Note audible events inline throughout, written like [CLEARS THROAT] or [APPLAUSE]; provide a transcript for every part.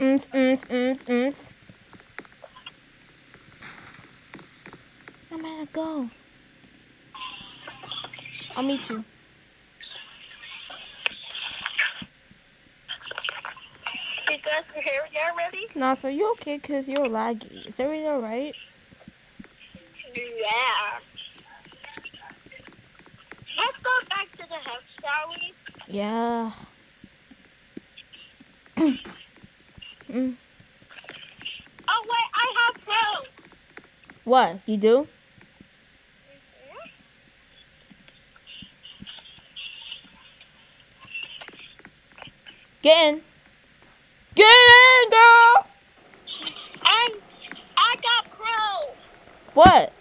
Ooms, ooms, ooms, ooms. I'm gonna go. I'll meet you. You guys are here yet already? Nah, so you okay? Cause you're laggy. Is everything alright? Yeah. Let's go back to the house, shall we? Yeah. [CLEARS THROAT] mm. Oh wait, I have pro. What? You do? Get in. Get in, girl! And I got pro. What?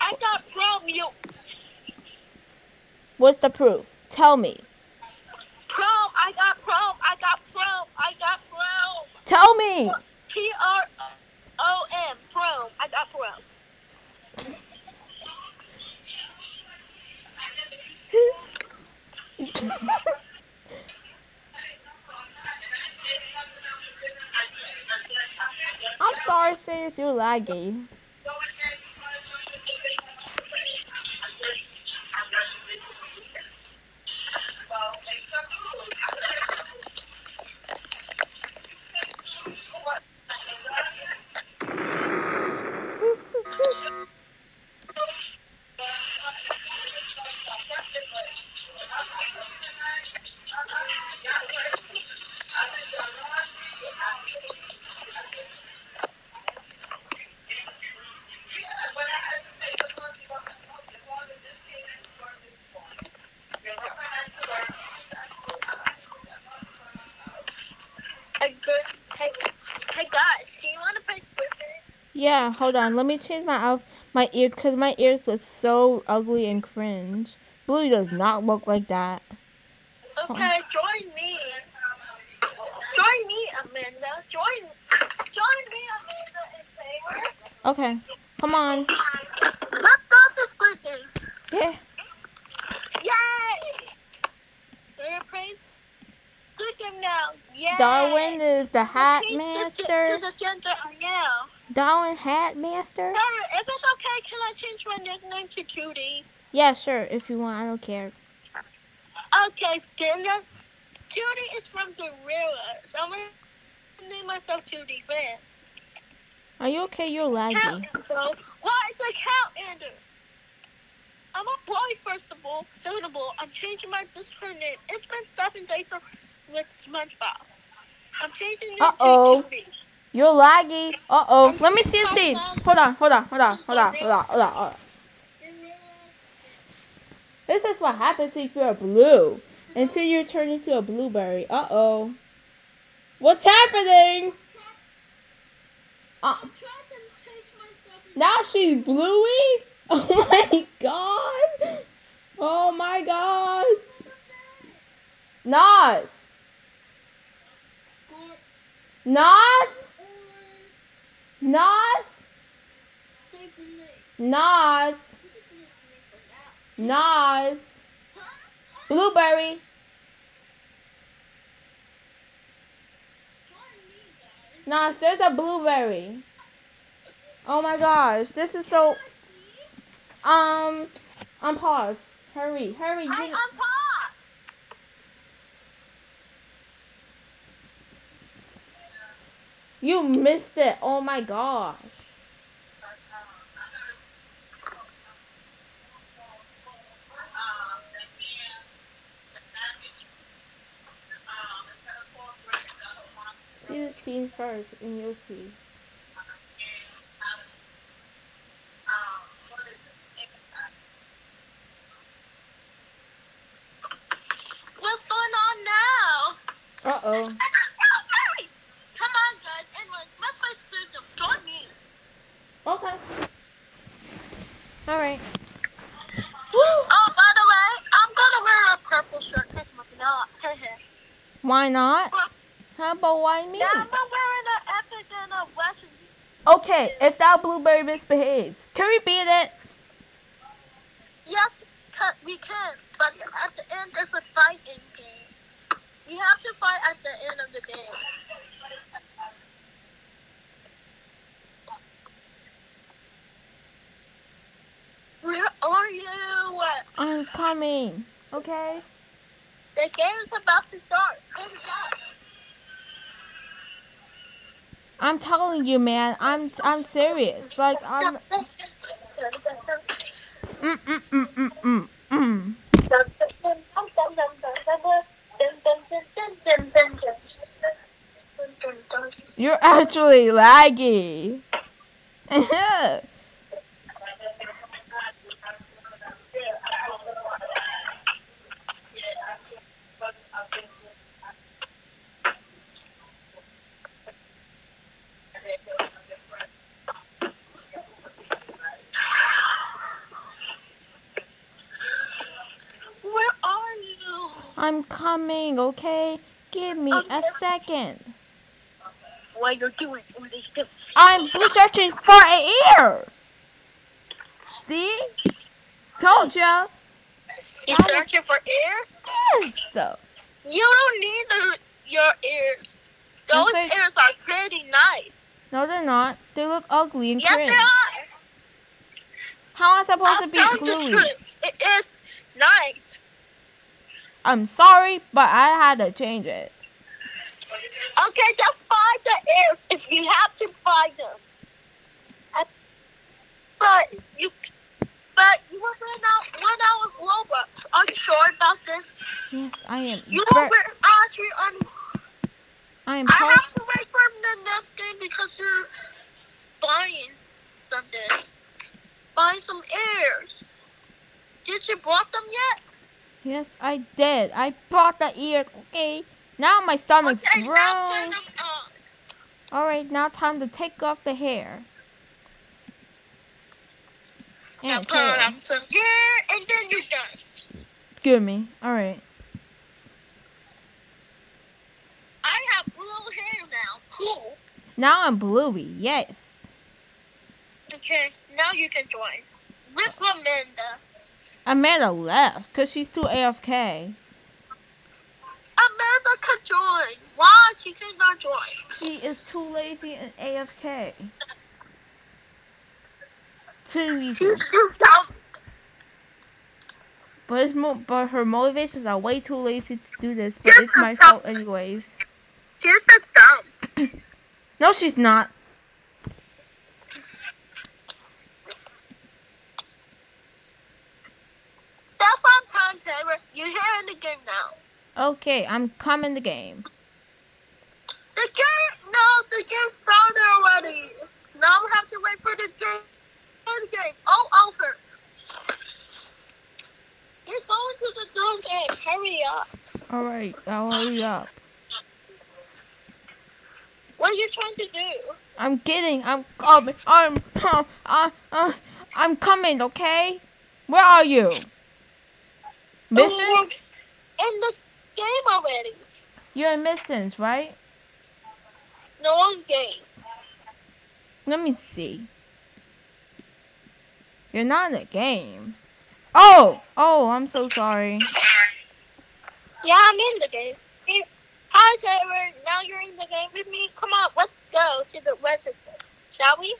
I got pro mute. What's the proof? Tell me. Pro, I got pro. I got pro. I got pro. Tell me! P R O M. Pro. I got pro. I'm sorry, sis, you're laggy. Yeah, hold on. Let me change my outf my ear because my ears look so ugly and cringe. Blue does not look like that. Okay, join me. Join me, Amanda. Join, join me, Amanda and Saber. Okay, come on. Let's go to Squid Game. Yeah. Yay! We're playing Squid Game now. Yay! Darwin is the hat the- master. To the gender now. Darwin hat master. Sarah, if it's okay, can I change my nickname to Judy? Yeah, sure. If you want, I don't care. Okay, then that- Judy is from Gorilla. So I'm gonna name myself Judy Fan. Are you okay? You're laggy. Cow Why it's a cow ender? I'm a boy first of all. All, I'm changing my Discord name. It's been seven days with SpongeBob. I'm changing it Uh-oh. to Judy. You're laggy. Uh oh. Let me see a scene. Hold on. Hold on. Hold on. Hold on. Hold on. Hold on. Hold on. This is what happens if you're blue. Until you turn into a blueberry. Uh oh. What's happening? Uh, I'm trying to change myself into now she's bluey? [LAUGHS] Oh my god. Oh my god. Nas. Nas? Nas? Nas? Nas? Blueberry? Nas, there's a blueberry. Oh my gosh, this is so. Um, um, pause. Hurry, hurry. You, I'm hot. You missed it. Oh my gosh. See the scene first, and you'll see. What's going on now? Uh oh. Come on, guys. Anyways, let's play Squid Game. Join me. Okay. All right. Oh, by the way, I'm gonna wear a purple shirt because my not. Not? How about why me? yeah, I'm wearing an epic and a Western. Okay, if that blueberry misbehaves, can we beat it? Yes, we can, but at the end there's a fighting game. We have have to fight at the end of the game. Where are you? I'm coming. Okay. The game is about to start. I'm telling you, man. I'm I'm serious. Like I'm. Mm mm mm mm mm mm. You're actually laggy. [LAUGHS] Where are you? I'm coming. Okay. Give me a second. What you're doing? You? I'm searching for an ear. See? Told ya. You searching for ears? Yes. You don't need the, your ears. Those Yes, ears are pretty nice. No, they're not. They look ugly and Yes, cringe. they are. How am I supposed I'll to be gluey? truth. It is nice. I'm sorry, but I had to change it. Okay, just find the ears if you have to find them. Uh, But you, but you must run out, run out of Robux. Are you sure about this? Yes, I am. You we're actually on. I am I pos- have to wait for the next game because you're buying some this. Buying some ears. Did you bought them yet? Yes, I did. I bought the ear, Okay. Now my stomach's growing. them on. All right, now time to take off the hair. Now And put on some hair and then you're done. Give me. All right. I have blue hair now. Cool. Now I'm bluey. Yes. Okay, now you can join. With Amanda. Amanda left because she's too AFK. Amanda can join. Why she cannot join? She is too lazy and AFK. Two reasons. She's too dumb. But it's mo- but her motivations are way too lazy to do this. But it's my fault anyways. She's so dumb. [CLEARS THROAT] No, she's not. That's on time, Taylor. You're here in the game now. Okay, I'm coming the game. The game, no, the game started already. Now we have to wait for the game. For the game. Oh, over. You're going to the drone game. Hurry up. All right, I'll hurry up. What are you trying to do? I'm kidding. I'm coming. I'm uh, uh, uh, I'm coming. Okay. Where are you? Mission? In the game already. You're in missions, right? No one game. Let me see. You're not in the game. Oh, oh, I'm so sorry. Yeah, I'm in the game. Taylor. Now you're in the game with me. Come on, let's go to the register, shall we?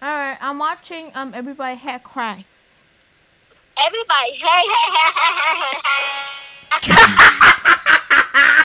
All right, I'm watching um everybody hack Christ everybody, hey, hey, hey, hey, hey, hey. [LAUGHS] [LAUGHS]